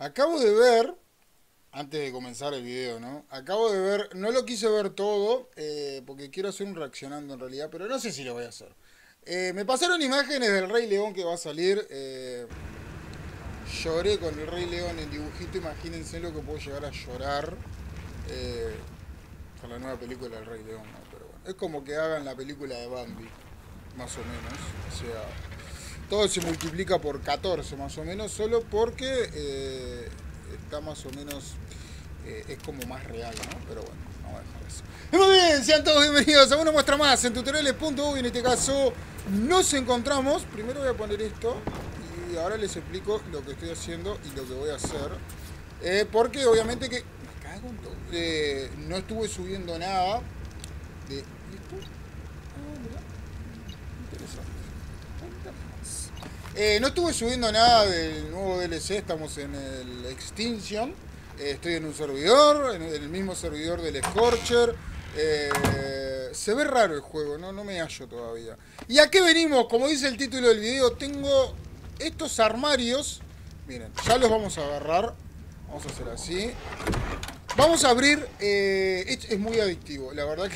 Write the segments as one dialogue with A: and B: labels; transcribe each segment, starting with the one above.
A: Acabo de ver, antes de comenzar el video, ¿no? Acabo de ver, no lo quise ver todo, eh, porque quiero hacer un reaccionando en realidad, pero no sé si lo voy a hacer. Eh, me pasaron imágenes del Rey León que va a salir. eh, lloré con el Rey León en dibujito, imagínense lo que puedo llegar a llorar con la nueva película del Rey León, ¿no? Pero bueno, es como que hagan la película de Bambi, más o menos. O sea, todo se multiplica por 14 más o menos, solo porque eh, está más o menos, eh, es como más real, ¿no? Pero bueno, vamos a dejar eso. Y Muy bien, sean todos bienvenidos a una muestra más en tutoriales.u en este caso nos encontramos, primero voy a poner esto y ahora les explico lo que estoy haciendo y lo que voy a hacer. Eh, porque obviamente que, me cago en todo, no estuve subiendo nada esto. Ah, mirá. Interesante. Eh, no estuve subiendo nada del nuevo DLC, estamos en el Extinction. Eh, estoy en un servidor, en el mismo servidor del Scorcher. Eh, se ve raro el juego, ¿no? no me hallo todavía. ¿Y a qué venimos? Como dice el título del video, tengo estos armarios. Miren, ya los vamos a agarrar. Vamos a hacer así. Vamos a abrir. es, muy adictivo, la verdad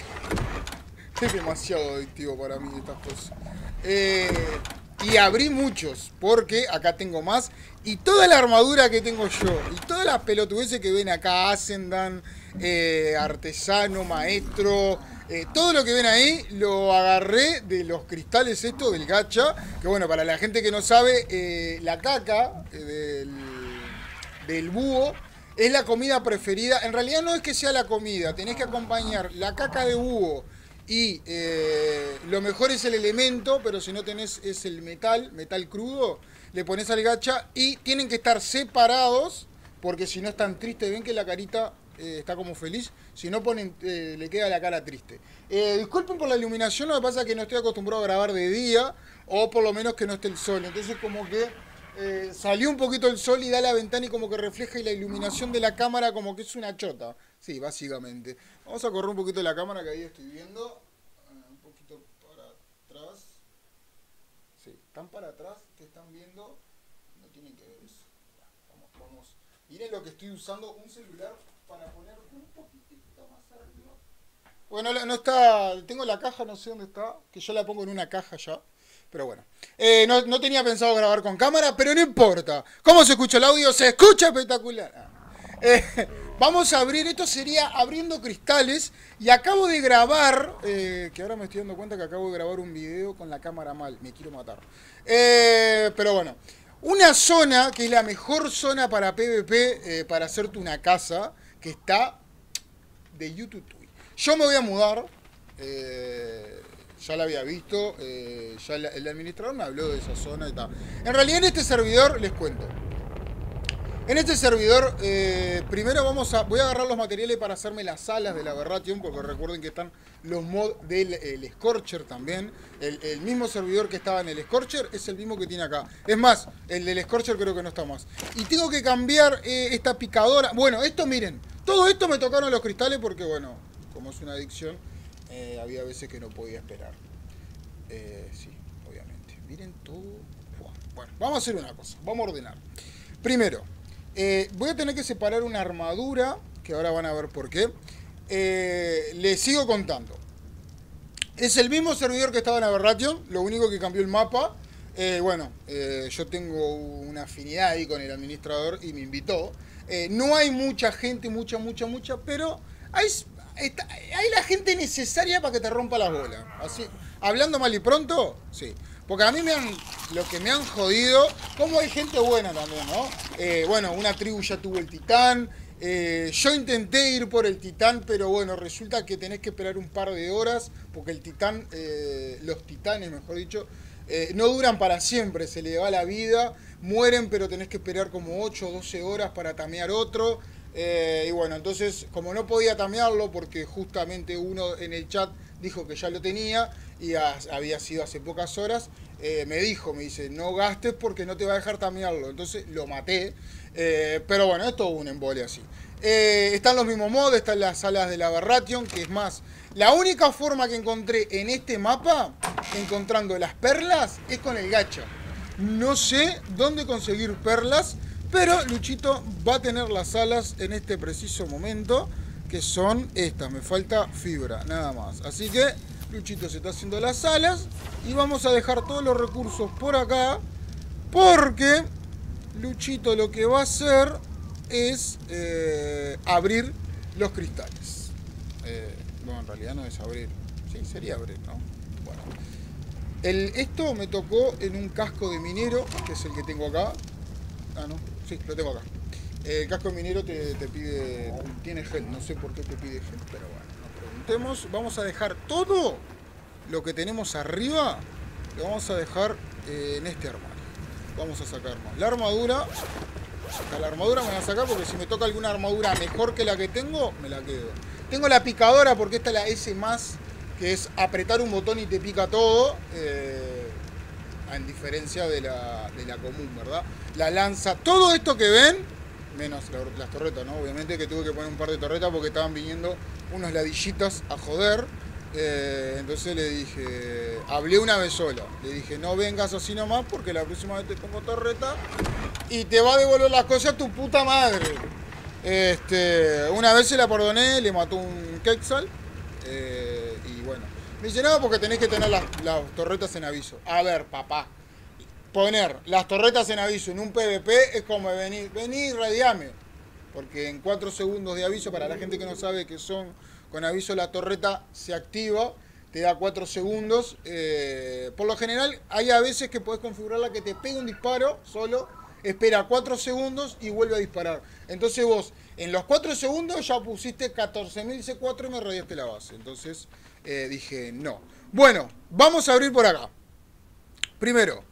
A: que es demasiado adictivo para mí estas cosas. Y abrí muchos, porque acá tengo más. Y toda la armadura que tengo yo, y todas las pelotudeces que ven acá, Ascendan, eh, Artesano, Maestro, eh, todo lo que ven ahí, lo agarré de los cristales estos del gacha. Que bueno, para la gente que no sabe, eh, la caca eh, del, del búho es la comida preferida. En realidad no es que sea la comida, tenés que acompañar la caca de búho y eh, lo mejor es el elemento, pero si no tenés es el metal, metal crudo, le pones al gacha y tienen que estar separados porque si no están tristes, ven que la carita eh, está como feliz, si no ponen, eh, le queda la cara triste. Eh, disculpen por la iluminación, lo que pasa es que no estoy acostumbrado a grabar de día o por lo menos que no esté el sol, entonces como que salió un poquito el sol y da la ventana y como que refleja y la iluminación de la cámara como que es una chota. Sí, básicamente. Vamos a correr un poquito la cámara que ahí estoy viendo. Ah, un poquito para atrás. Sí, están para atrás, que están viendo. No tienen que ver eso. Vamos, vamos. Miren lo que estoy usando, un celular para poner un poquitito más arriba. Bueno, no está, tengo la caja, no sé dónde está, que yo la pongo en una caja ya. Pero bueno, Eh, no, no tenía pensado grabar con cámara, pero no importa. ¿Cómo se escucha el audio? Se escucha espectacular. Ah. Eh, vamos a abrir, esto sería abriendo cristales. Y acabo de grabar, eh, que ahora me estoy dando cuenta que acabo de grabar un video con la cámara mal. Me quiero matar. Eh, pero bueno, una zona que es la mejor zona para PvP, eh, para hacerte una casa, que está de YouTube. Yo me voy a mudar. ya la había visto. ya el administrador me habló de esa zona y tal. En realidad en este servidor, les cuento. En este servidor, eh, primero vamos a. Voy a agarrar los materiales para hacerme las alas de la Aberration, porque recuerden que están los mods del el Scorcher también. El, mismo servidor que estaba en el Scorcher es el mismo que tiene acá. Es más, el del Scorcher creo que no está más. Y tengo que cambiar eh, esta picadora. Bueno, esto miren. Todo esto me tocaron los cristales porque, bueno, como es una adicción, eh, había veces que no podía esperar. Sí, obviamente. Miren todo. Bueno, vamos a hacer una cosa. Vamos a ordenar. Primero, eh, voy a tener que separar una armadura, que ahora van a ver por qué. Eh, les sigo contando. Es el mismo servidor que estaba en Aberration, lo único que cambió el mapa. Eh, bueno, eh, yo tengo una afinidad ahí con el administrador y me invitó. Eh, no hay mucha gente, mucha, mucha, mucha, pero hay, hay la gente necesaria para que te rompa las bolas. Así, hablando mal y pronto, sí. Porque a mí me han, lo que me han jodido, como hay gente buena también, ¿no? Eh, bueno, una tribu ya tuvo el titán. eh, yo intenté ir por el titán, pero bueno, resulta que tenés que esperar un par de horas, porque el titán, eh, los titanes, mejor dicho, no duran para siempre, se le va la vida, mueren, pero tenés que esperar como 8 o 12 horas para tamear otro. y bueno, entonces, como no podía tamearlo, porque justamente uno en el chat dijo que ya lo tenía y había sido hace pocas horas, eh, me dijo, me dice, no gastes porque no te va a dejar tamearlo. Entonces lo maté. eh, pero bueno, es todo un embole así. Eh, están los mismos mods, están las salas de la Aberration, que es más, la única forma que encontré en este mapa, encontrando las perlas, es con el gacha. No sé dónde conseguir perlas, Pero Luchito va a tener las alas en este preciso momento, que son estas. Me falta fibra, nada más. Así que Luchito se está haciendo las alas y vamos a dejar todos los recursos por acá, porque Luchito lo que va a hacer es eh, abrir los cristales. Eh, no, en realidad no es abrir. Sí, sería abrir, ¿no? Bueno. El, esto me tocó en un casco de minero, que es el que tengo acá. Ah, no. Sí, lo tengo acá. El casco de minero te, pide... Tiene gel, no sé por qué te pide gel, pero bueno, Vamos a dejar todo lo que tenemos arriba, lo vamos a dejar eh, en este armario. Vamos a sacarnos la armadura. la armadura me voy a sacar porque si me toca alguna armadura mejor que la que tengo, me la quedo. Tengo la picadora porque esta es la S más, que es apretar un botón y te pica todo. Eh, en diferencia de la, de la común, ¿verdad? La lanza, todo esto que ven, menos las torretas, ¿no? Obviamente que tuve que poner un par de torretas porque estaban viniendo unos ladillitas a joder. Eh, entonces le dije, hablé una vez sola. Le dije, no vengas así nomás porque la próxima vez te pongo torreta y te va a devolver las cosas tu puta madre. Este, una vez se la perdoné, le mató un Quexal. Eh, y bueno, me dice, no, porque tenés que tener las, torretas en aviso. A ver, papá, poner las torretas en aviso en un PvP es como venir, vení, radiame. Porque en 4 segundos de aviso, para la gente que no sabe que son con aviso la torreta se activa, te da 4 segundos. Eh, por lo general, hay a veces que podés configurarla que te pegue un disparo solo, espera 4 segundos y vuelve a disparar. Entonces vos, en los 4 segundos ya pusiste 14.000 C4 y me radiaste la base. Entonces eh, dije, no. Bueno, vamos a abrir por acá. Primero,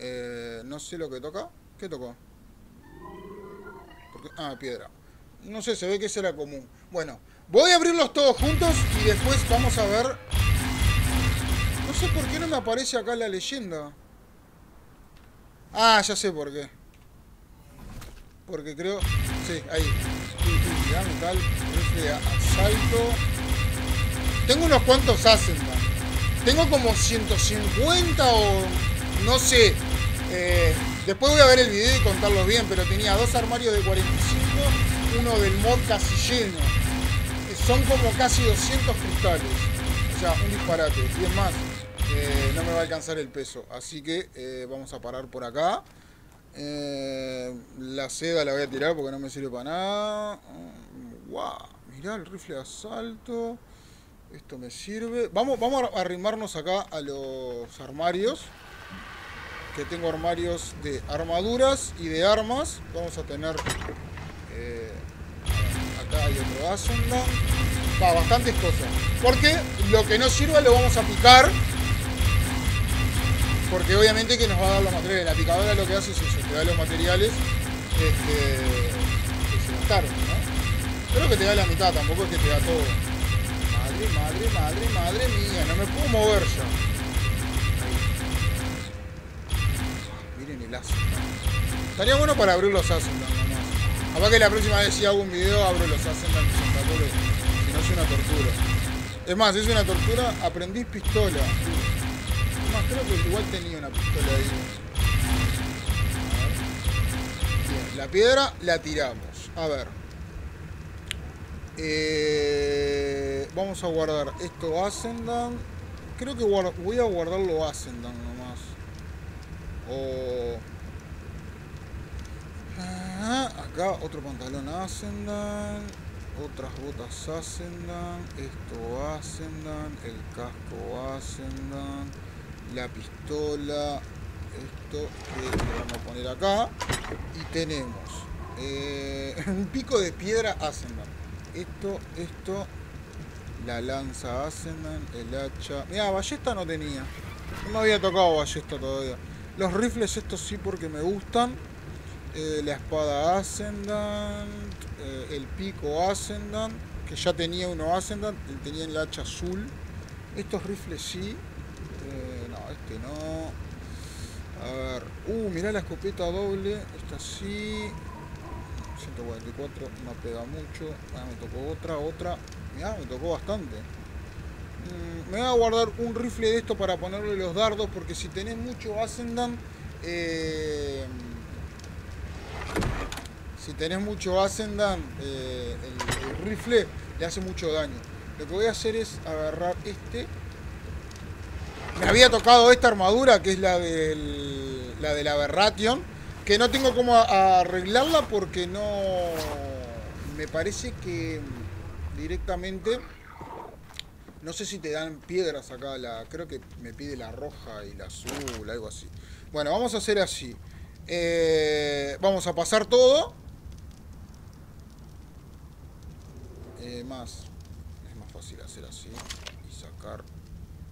A: eh, no sé lo que toca. ¿Qué tocó? ah, piedra. No sé, se ve que será común. Bueno, Voy a abrirlos todos juntos y después vamos a ver... No sé por qué no me aparece acá la leyenda. Ah, ya sé por qué. Porque creo... Sí, ahí. metal, asalto. Tengo unos cuantos Ascendan. Tengo como 150 o... No sé. Eh, después voy a ver el video y contarlos bien, pero tenía dos armarios de 45, uno del mod casi lleno son como casi 200 cristales. O sea, un disparate. Y es más, eh, no me va a alcanzar el peso. Así que eh, vamos a parar por acá. Eh, la seda la voy a tirar porque no me sirve para nada. ¡Wow! Mirá el rifle de asalto. Esto me sirve. Vamos, vamos a arrimarnos acá a los armarios. Que tengo armarios de armaduras y de armas. Vamos a tener acá hay otro Ascendan. Va, bastantes cosas. Porque lo que no sirva lo vamos a picar. Porque obviamente que nos va a dar los materiales. La picadora lo que hace es eso, te da los materiales este, que se gastaron, ¿no? Creo que te da la mitad, tampoco es que te da todo. Madre, madre, madre, madre mía, no me puedo mover ya. Estaría bueno para abrir los Ascendant nomás. Capaz que la próxima vez si hago un video abro los Ascendant y son no es una tortura. Es más, es una tortura, aprendí pistola. Es más, creo que igual tenía una pistola ahí. Bien, la piedra la tiramos. A ver. Eh, vamos a guardar esto Ascendan. Creo que voy a guardarlo Ascendan nomás. O... Ah, otro pantalón Ascendan otras botas Ascendan, esto Ascendan, el casco Ascendan, la pistola, esto que vamos a poner acá y tenemos eh, un pico de piedra Ascendan, esto, esto, la lanza Ascendan, el hacha, mira ballesta no tenía, no había tocado ballesta todavía, los rifles estos sí porque me gustan, eh, la espada Ascendant, eh, el pico Ascendant, que ya tenía uno Ascendant, tenía el hacha azul. Estos rifles sí. Eh, no, este no. A ver. Uh, mirá la escopeta doble. Esta sí. 144 no pega mucho. Ah, me tocó otra, otra. Mirá, me tocó bastante. Mm, me voy a guardar un rifle de esto para ponerle los dardos. Porque si tenés mucho Ascendant. Eh, si tenés mucho Ascendant, eh, el, rifle le hace mucho daño. Lo que voy a hacer es agarrar este. Me había tocado esta armadura, que es la del, la de la Aberration, que no tengo cómo arreglarla porque no... Me parece que directamente... No sé si te dan piedras acá, la, creo que me pide la roja y la azul, algo así. Bueno, vamos a hacer así. Eh, vamos a pasar todo. Más. Es más fácil hacer así. Y sacar.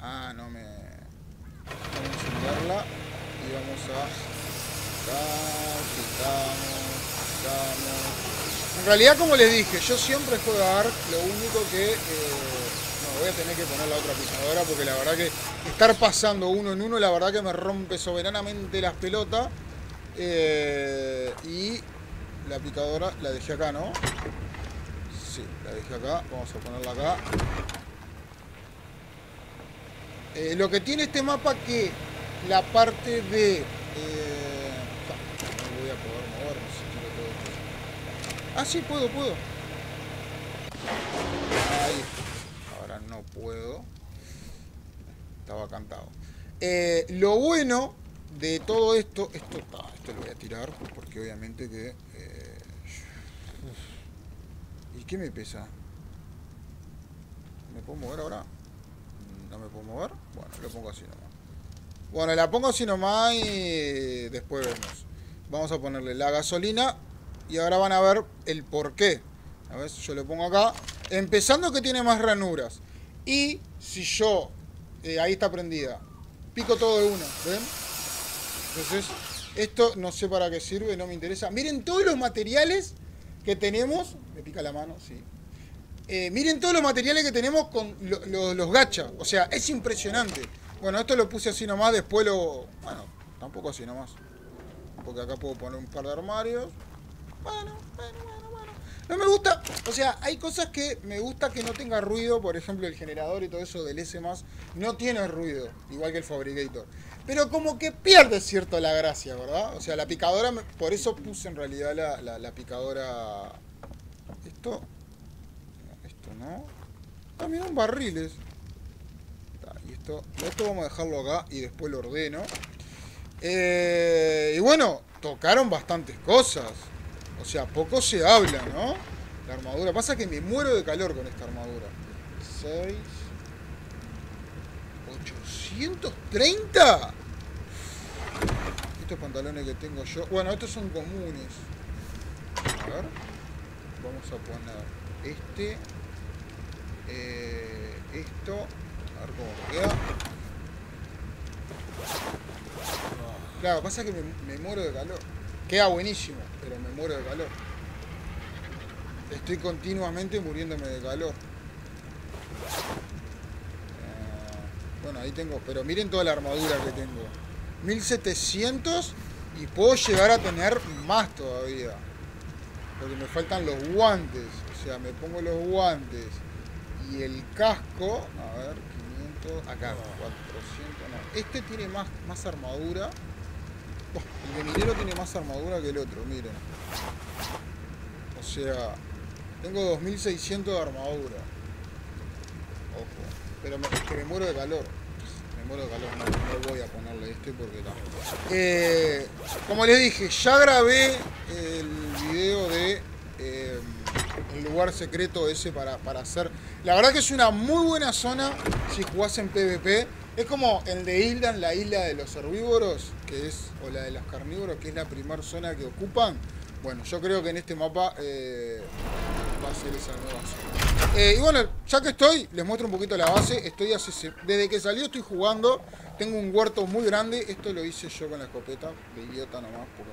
A: Ah, no me. Vamos a encenderla. Y vamos a. Quitamos, En realidad, como les dije, yo siempre juego a Ark. Lo único que. Eh, no, voy a tener que poner la otra picadora porque la verdad que estar pasando uno en uno, la verdad que me rompe soberanamente las pelotas. Eh, y la picadora la dejé acá, ¿no? La dejé acá. Vamos a ponerla acá. Eh, lo que tiene este mapa que la parte de... Eh, no voy a poder mover, no sé todo esto. Ah, puedo, puedo. Ahora no puedo. Estaba cantado. Eh, lo bueno de todo esto, esto, esto lo voy a tirar, porque obviamente que... Eh, ¿Y qué me pesa? ¿Me puedo mover ahora? ¿No me puedo mover? Bueno, lo pongo así nomás. Bueno, la pongo así nomás y después vemos. Vamos a ponerle la gasolina y ahora van a ver el por qué. A ver, yo lo pongo acá. Empezando que tiene más ranuras. Y si yo... Eh, ahí está prendida. Pico todo de uno, ¿ven? Entonces, esto no sé para qué sirve, no me interesa. Miren todos los materiales que tenemos. Me pica la mano, sí. Eh, miren todos los materiales que tenemos con los gachas. O sea, es impresionante. Bueno, esto lo puse así nomás, después lo... Bueno, tampoco así nomás. Porque acá puedo poner un par de armarios. Bueno, bueno, bueno, bueno. No me gusta, o sea, hay cosas que me gusta que no tenga ruido. Por ejemplo, el generador y todo eso del S+, no tiene ruido. Igual que el Fabricator. Pero como que pierde cierto la gracia, ¿verdad? O sea, la picadora, por eso puse en realidad la, picadora... Esto... Esto no. También barriles. Y esto, esto vamos a dejarlo acá y después lo ordeno. Eh, y bueno, tocaron bastantes cosas. O sea, poco se habla, ¿no? La armadura. Pasa que me muero de calor con esta armadura. 6... 830. Estos pantalones que tengo yo. Bueno, estos son comunes. A ver. Vamos a poner este. Eh, esto. A ver cómo queda. Claro, pasa que me, muero de calor. Queda buenísimo, pero me muero de calor. Estoy continuamente muriéndome de calor. Bueno, ahí tengo, pero miren toda la armadura que tengo. 1700 y puedo llegar a tener más todavía. Porque me faltan los guantes. O sea, me pongo los guantes y el casco. A ver, 500. Acá, 400. No, este tiene más, más armadura. el de minero tiene más armadura que el otro, miren. O sea, tengo 2600 de armadura. Ojo. Pero me, que me muero de calor. Muero calor, no, voy a ponerle este porque no. Eh, como les dije, ya grabé el video de eh, el lugar secreto ese para, para hacer. La verdad que es una muy buena zona si jugás en PvP. Es como el de Island, la isla de los herbívoros, que es, o la de los carnívoros, que es la primera zona que ocupan. Bueno, yo creo que en este mapa eh, va a ser esa nueva zona. Eh, y bueno, ya que estoy, les muestro un poquito la base. Estoy hace, desde que salió estoy jugando. Tengo un huerto muy grande. Esto lo hice yo con la escopeta, de idiota nomás, porque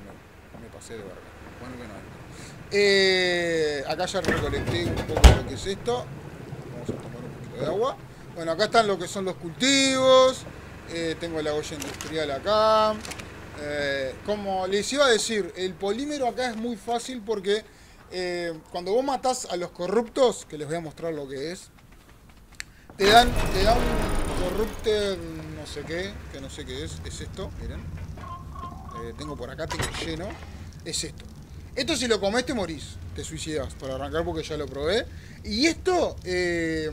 A: me, pasé de verga. Bueno, que no eh, acá ya recolecté un poco lo que es esto. Vamos a tomar un poquito de agua. Bueno, acá están lo que son los cultivos. tengo la olla industrial acá. Eh, como les iba a decir, el polímero acá es muy fácil porque eh, cuando vos matás a los corruptos, que les voy a mostrar lo que es, te dan, te dan un corrupte no sé qué, que no sé qué es, es esto, miren. Eh, tengo por acá, tengo lleno, es esto. Esto si lo comes te morís, te suicidas para arrancar porque ya lo probé. Y esto eh,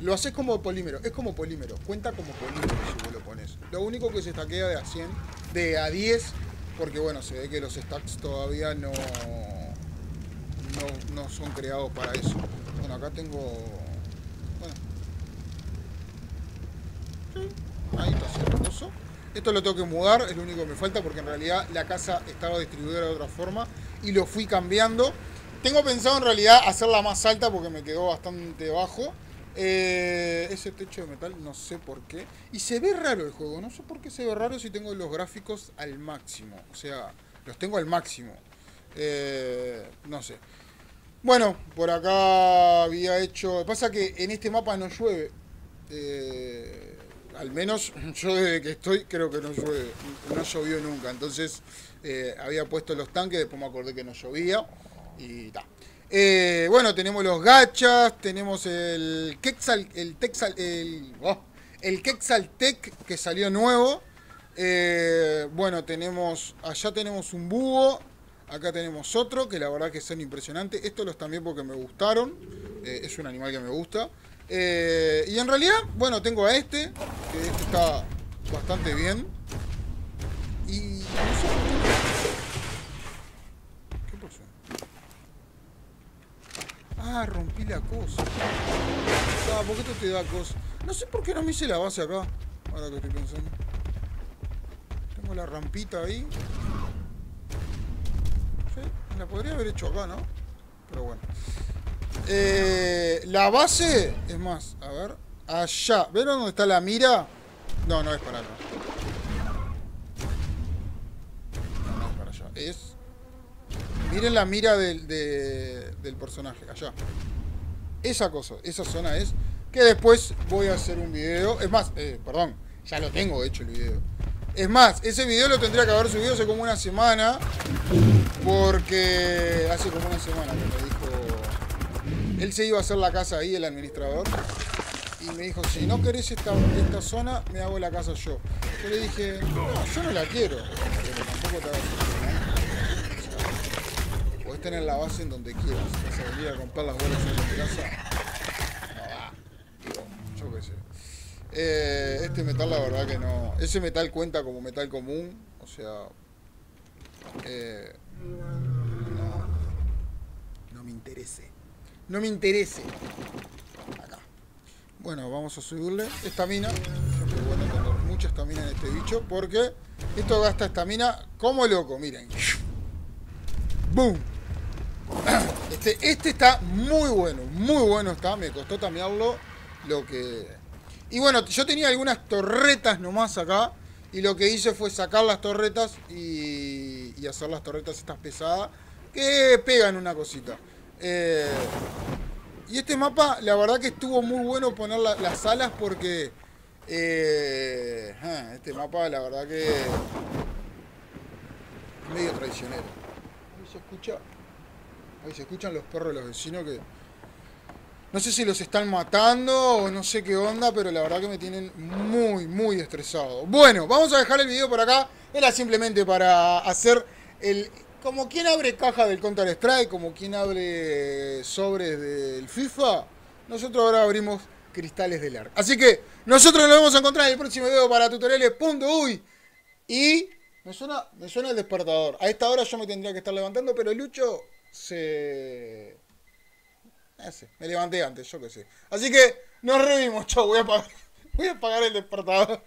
A: lo haces como polímero, es como polímero, cuenta como polímero si vos lo pones. Lo único que se estaquea de a 100, de a 10, porque bueno, se ve que los stacks todavía no, no, son creados para eso. Bueno, acá tengo... Bueno. Ahí está. Esto lo tengo que mudar, es lo único que me falta porque en realidad la casa estaba distribuida de otra forma y lo fui cambiando. Tengo pensado en realidad hacerla más alta porque me quedó bastante bajo. Eh, ese techo de metal, no sé por qué. Y se ve raro el juego, no sé por qué se ve raro si tengo los gráficos al máximo. O sea, los tengo al máximo. Eh, no sé. Bueno, por acá había hecho... Pasa que en este mapa no llueve. Eh, al menos yo desde que estoy creo que no llueve, no llovió nunca. Entonces eh, había puesto los tanques, después me acordé que no llovía y ta. Eh, bueno, tenemos los gachas, tenemos el Quexal, el Texal, el, oh, el Quexal Tech que salió nuevo. Bueno, tenemos, allá tenemos un búho, acá tenemos otro que la verdad que son impresionantes. Estos los también porque me gustaron, es un animal que me gusta. Eh, y en realidad, bueno, tengo a este, que este está bastante bien. Y ¿Qué pasó? Ah, rompí la cosa. Ah, ¿por qué esto te da cosa? No sé por qué no me hice la base acá. Ahora que estoy pensando. Tengo la rampita ahí. La podría haber hecho acá, ¿no? Pero bueno. Eh, la base, es más, a ver, allá. ¿Ven dónde está la mira? No, no es para allá. No, es para allá. Es... Miren la mira del, del personaje, allá. Esa cosa, esa zona es... Que después voy a hacer un video. Es más, eh, perdón, ya lo tengo hecho el video. Es más, ese video lo tendría que haber subido hace como una semana. Porque hace como una semana que me dijo él se iba a hacer la casa ahí, el administrador. Y me dijo, si no querés esta, esta zona, me hago la casa yo. Yo le dije, no, yo no la quiero. Pero tampoco te vas a Podés tener la base en donde quieras. Vas a venir a comprar las bolas en tu casa. No va. Digo, yo qué sé. Eh, este metal la verdad que no. Ese metal cuenta como metal común. O sea. Eh, no. Me interese no me interese. Acá. Bueno, vamos a subirle estamina. Siempre bueno tener mucha estamina en este bicho porque esto gasta estamina como loco, miren. ¡Boom! Este, este está muy bueno, muy bueno está. Me costó tamearlo lo que... Y bueno, yo tenía algunas torretas nomás acá. Y lo que hice fue sacar las torretas y, y hacer las torretas estas pesadas que pegan una cosita. Eh, y este mapa, la verdad que estuvo muy bueno poner las alas porque... Eh, ah, este mapa, la verdad que... Medio traicionero. Ahí se escucha... Ahí se escuchan los perros de los vecinos que... No sé si los están matando o no sé qué onda, pero la verdad que me tienen muy, muy estresado. Bueno, vamos a dejar el video por acá. Era simplemente para hacer el como quien abre caja del Counter Strike, como quien abre sobres del FIFA, nosotros ahora abrimos cristales del ARC. Así que nosotros nos vamos a encontrar en el próximo video para tutoriales.uy. Y me suena, me suena el despertador. A esta hora yo me tendría que estar levantando, pero Lucho se... Sé, me levanté antes, yo qué sé. Así que nos revimos, chau, voy a apagar, voy a apagar el despertador.